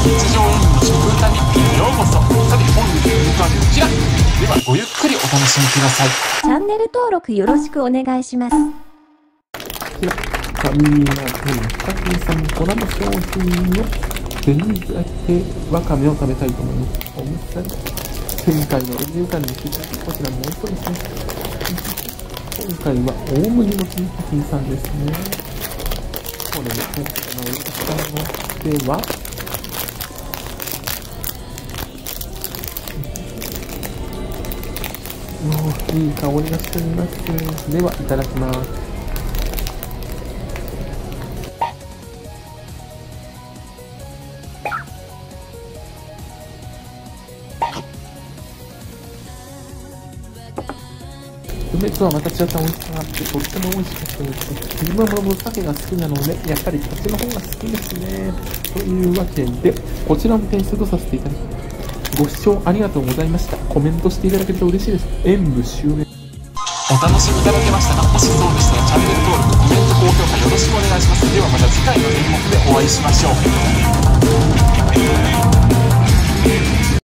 日常演舞の食歌日記へようこそさて本日の演舞はこちらではごゆっくりお楽しみくださいチャンネル登録よろしくお願いします。こちら、ファミリーマートのヒカキンさんコラボ商品のゼリー漬けわかめを食べたいと思います。おむさり。前回のエビ歌に引き続きこちらも美味しそうですね。今回は大麦のヒカキンさんですね。これで今回のエビ歌のでは、おいい香りがしております。では、いただきます。梅とはまた違った美味しさがあって、とっても美味しかったです。自分はも鮭が好きなので、やっぱりこっちの方が好きですね。というわけで、こちらも点数とさせていただきます。ご視聴ありがとうございました。コメントしていただけると嬉しいです。演武終了。お楽しみいただけましたがもしそうでしたらチャンネル登録コメント高評価よろしくお願いしますではまた次回の演目でお会いしましょう